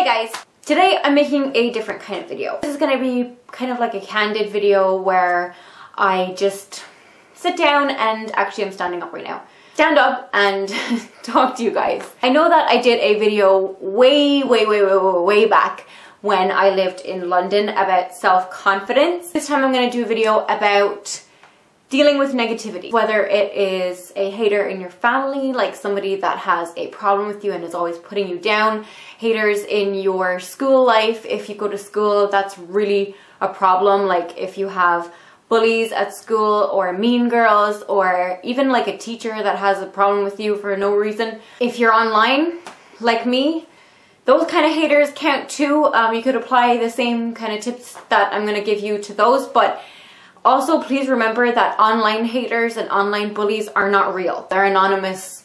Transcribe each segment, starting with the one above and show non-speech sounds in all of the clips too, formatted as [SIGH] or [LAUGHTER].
Hey guys, today I'm making a different kind of video. This is going to be kind of like a candid video where I just sit down and actually I'm standing up right now. Stand up and [LAUGHS] talk to you guys. I know that I did a video way, way, way, way, way, way back when I lived in London about self-confidence. This time I'm going to do a video about dealing with negativity, whether it is a hater in your family, like somebody that has a problem with you and is always putting you down, haters in your school life, if you go to school, that's really a problem, like if you have bullies at school or mean girls or even like a teacher that has a problem with you for no reason. If you're online, like me, those kind of haters count too. Um, you could apply the same kind of tips that I'm going to give you to those, but also, please remember that online haters and online bullies are not real. They're anonymous,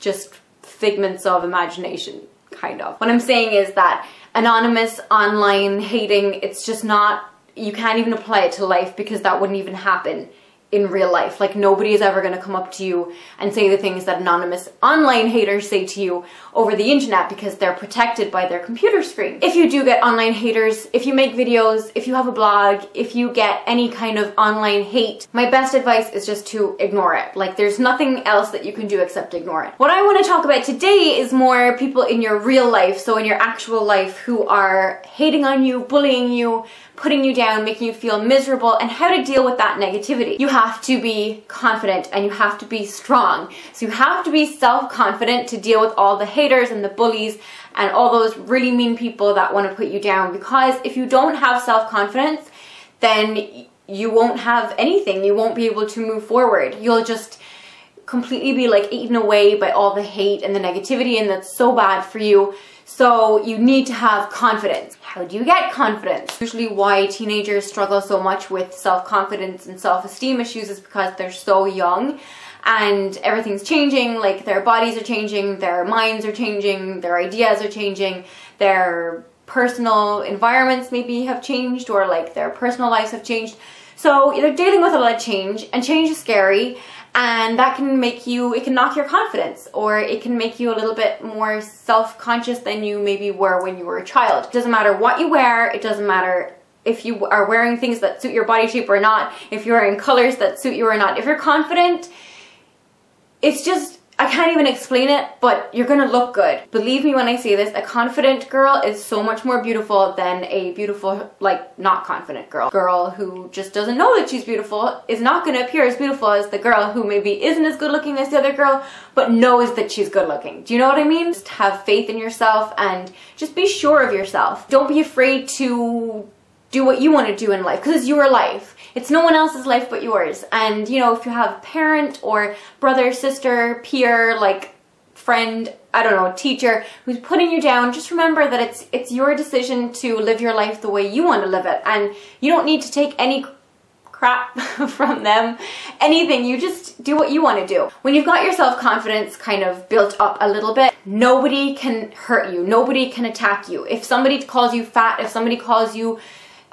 just figments of imagination, kind of. What I'm saying is that anonymous online hating, it's just not, you can't even apply it to life because that wouldn't even happen in real life. Like nobody is ever going to come up to you and say the things that anonymous online haters say to you over the internet because they're protected by their computer screen. If you do get online haters, if you make videos, if you have a blog, if you get any kind of online hate, my best advice is just to ignore it. Like there's nothing else that you can do except ignore it. What I want to talk about today is more people in your real life, so in your actual life who are hating on you, bullying you, putting you down, making you feel miserable, and how to deal with that negativity. You have to be confident and you have to be strong. So you have to be self-confident to deal with all the haters and the bullies and all those really mean people that want to put you down because if you don't have self-confidence, then you won't have anything. You won't be able to move forward. You'll just completely be like eaten away by all the hate and the negativity and that's so bad for you. So you need to have confidence. How do you get confidence? Usually why teenagers struggle so much with self-confidence and self-esteem issues is because they're so young and everything's changing, like their bodies are changing, their minds are changing, their ideas are changing, their personal environments maybe have changed or like their personal lives have changed. So they're dealing with a lot of change and change is scary and that can make you, it can knock your confidence or it can make you a little bit more self-conscious than you maybe were when you were a child. It doesn't matter what you wear, it doesn't matter if you are wearing things that suit your body shape or not, if you're in colors that suit you or not. If you're confident, it's just I can't even explain it, but you're gonna look good. Believe me when I say this, a confident girl is so much more beautiful than a beautiful, like, not confident girl. Girl who just doesn't know that she's beautiful is not gonna appear as beautiful as the girl who maybe isn't as good looking as the other girl, but knows that she's good looking. Do you know what I mean? Just have faith in yourself and just be sure of yourself. Don't be afraid to do what you want to do in life because it's your life. It's no one else's life but yours. And you know, if you have parent or brother, sister, peer, like friend, I don't know, teacher who's putting you down, just remember that it's it's your decision to live your life the way you want to live it. And you don't need to take any crap [LAUGHS] from them, anything. You just do what you want to do. When you've got your self-confidence kind of built up a little bit, nobody can hurt you. Nobody can attack you. If somebody calls you fat, if somebody calls you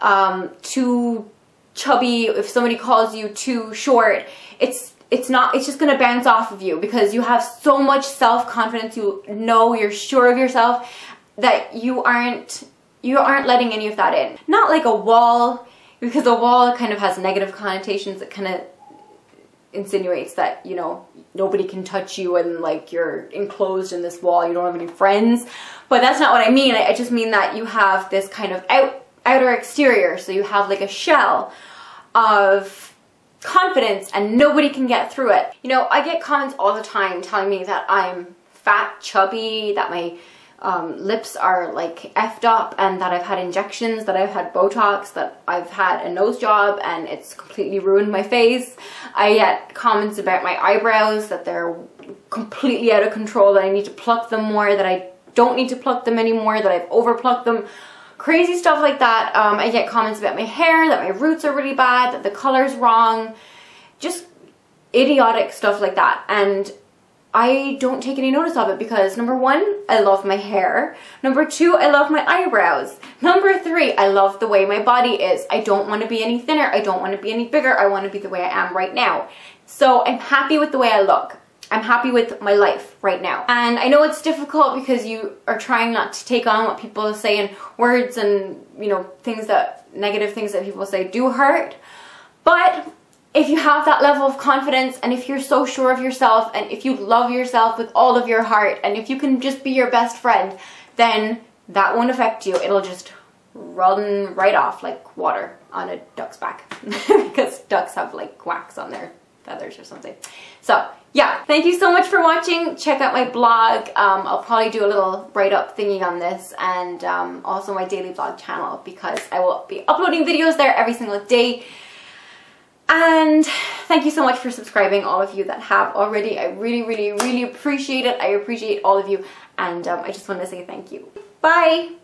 um, too chubby, if somebody calls you too short, it's it's not it's just going to bounce off of you because you have so much self-confidence you know you're sure of yourself that you aren't you aren't letting any of that in. Not like a wall because a wall kind of has negative connotations it kind of insinuates that you know nobody can touch you and like you're enclosed in this wall you don't have any friends. But that's not what i mean. I, I just mean that you have this kind of out outer exterior. So you have like a shell of confidence and nobody can get through it. You know, I get comments all the time telling me that I'm fat, chubby, that my um, lips are like effed up and that I've had injections, that I've had Botox, that I've had a nose job and it's completely ruined my face. I get comments about my eyebrows, that they're completely out of control, that I need to pluck them more, that I don't need to pluck them anymore, that I've overplucked them crazy stuff like that. Um, I get comments about my hair, that my roots are really bad, that the color's wrong, just idiotic stuff like that. And I don't take any notice of it because number one, I love my hair. Number two, I love my eyebrows. Number three, I love the way my body is. I don't want to be any thinner. I don't want to be any bigger. I want to be the way I am right now. So I'm happy with the way I look. I'm happy with my life right now. And I know it's difficult because you are trying not to take on what people say and words and, you know, things that, negative things that people say do hurt. But if you have that level of confidence and if you're so sure of yourself and if you love yourself with all of your heart and if you can just be your best friend, then that won't affect you. It'll just run right off like water on a duck's back [LAUGHS] because ducks have like wax on their feathers or something. So yeah, thank you so much for watching. Check out my blog. Um, I'll probably do a little write-up thingy on this and um, also my daily vlog channel because I will be uploading videos there every single day. And thank you so much for subscribing, all of you that have already. I really, really, really appreciate it. I appreciate all of you. And um, I just want to say thank you. Bye!